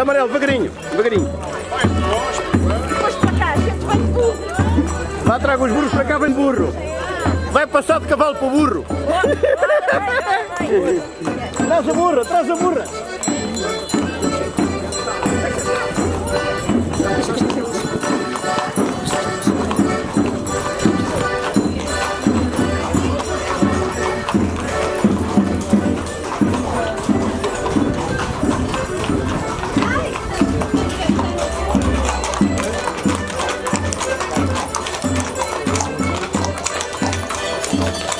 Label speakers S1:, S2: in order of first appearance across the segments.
S1: Amarelo, devagarinho, devagarinho.
S2: Depois para cá, a gente vai de burro.
S1: Lá traga os burros para cá, vem de burro. Vai passar de cavalo para o burro. Traz a burra, traz a burra. 动。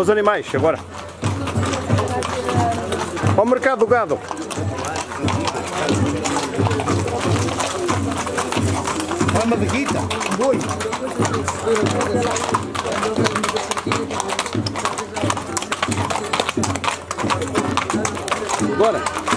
S1: Os animais, agora. Ao mercado do gado.
S3: Uma vaquita, um boi.
S1: Bora.